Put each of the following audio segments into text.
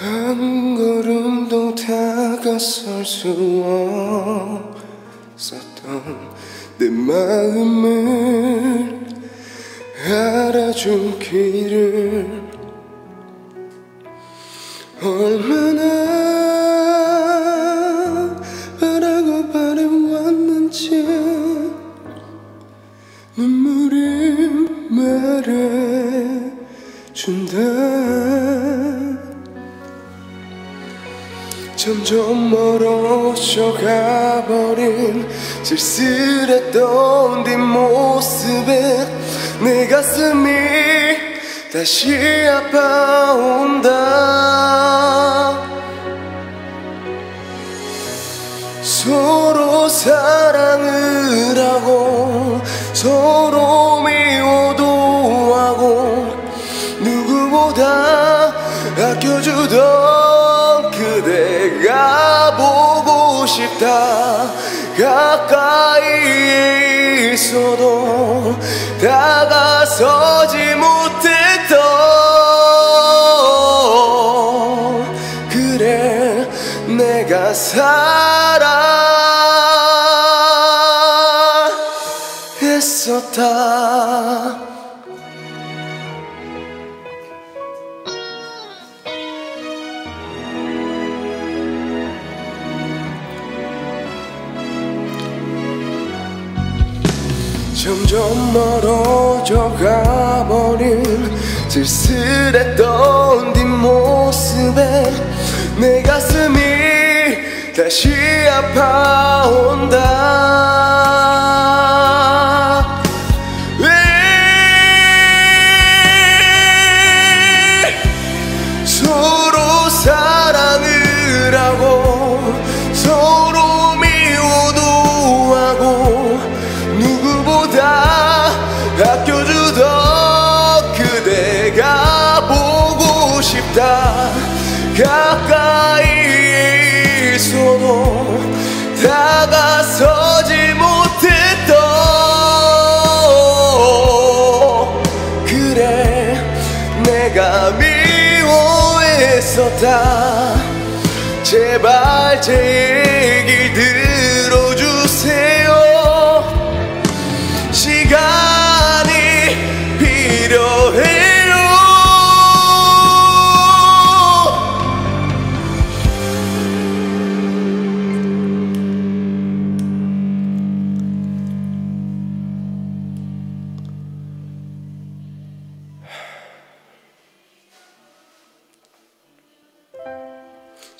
한 걸음도 다가설 수 없었던 내 마음을 알아주기를 얼마나 바라고 바래왔는지 눈물이 말해준다 점점 멀어져 가버린 쓸쓸했던 뒷모습에 내 가슴이 다시 아파온다. 서로 사랑을 하고 서로 미워도 하고 누구보다 아껴주던 싶다. 가까이 있어도 다가서지 못했던 그래 내가 사랑했었다 점점 멀어져 가버린 쓸쓸했던 뒷모습에 내 가슴이 다시 아파온다 가까이 있어도 다가서지 못했던 그래 내가 미워했었다. 제발 제 얘기 들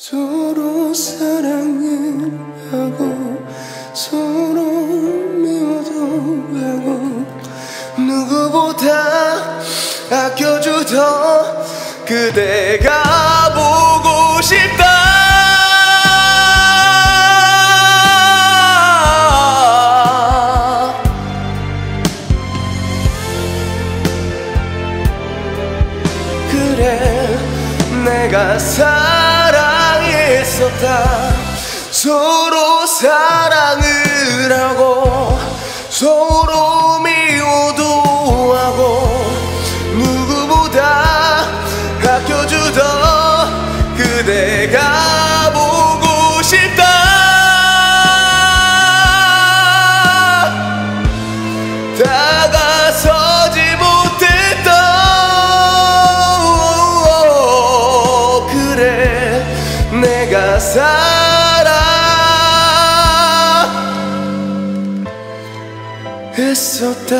서로 사랑을 하고 서로 미워도 하고 누구보다 아껴주던 그대가 보고 싶다. 그래 내가 사 랑했었다. 서로 사랑을 하고 서로 미워도 하고 누구보다 아껴주던 그대가 보고 싶다. 다가 사랑했었다